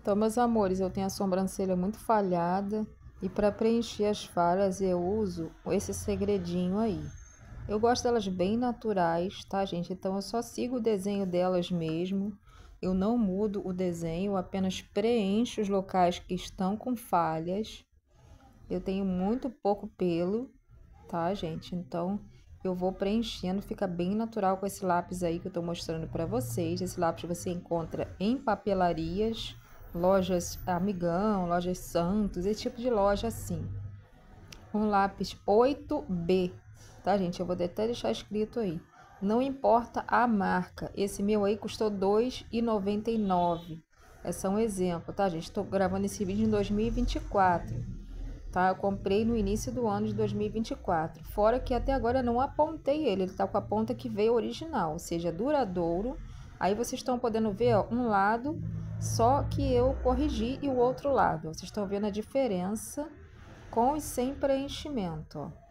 Então, meus amores, eu tenho a sobrancelha muito falhada e para preencher as falhas eu uso esse segredinho aí. Eu gosto delas bem naturais, tá, gente? Então eu só sigo o desenho delas mesmo. Eu não mudo o desenho, apenas preencho os locais que estão com falhas. Eu tenho muito pouco pelo, tá, gente? Então eu vou preenchendo, fica bem natural com esse lápis aí que eu tô mostrando para vocês. Esse lápis você encontra em papelarias, lojas Amigão, lojas Santos, esse tipo de loja assim. Um lápis 8B, tá, gente? Eu vou até deixar escrito aí. Não importa a marca. Esse meu aí custou R$ 2,99. É um exemplo, tá, gente? Estou gravando esse vídeo em 2024, tá? Eu comprei no início do ano de 2024. Fora que até agora eu não apontei ele. Ele tá com a ponta que veio original, ou seja, duradouro. Aí vocês estão podendo ver, ó, um lado só que eu corrigi e o outro lado. Vocês estão vendo a diferença com e sem preenchimento, ó.